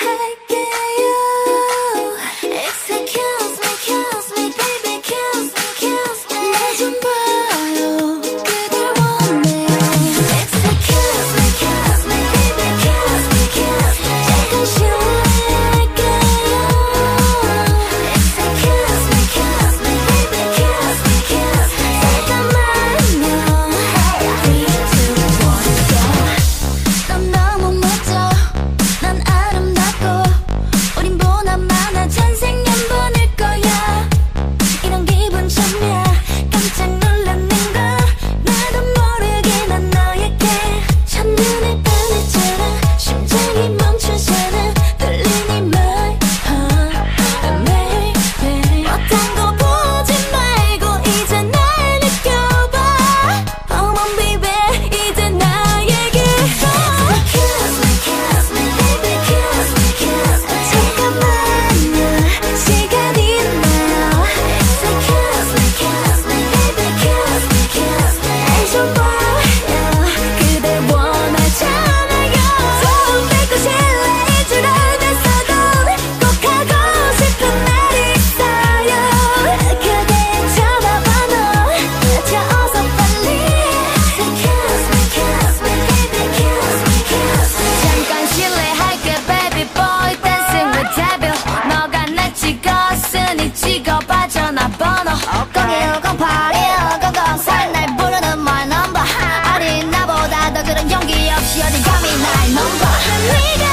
hey You're the yummy night number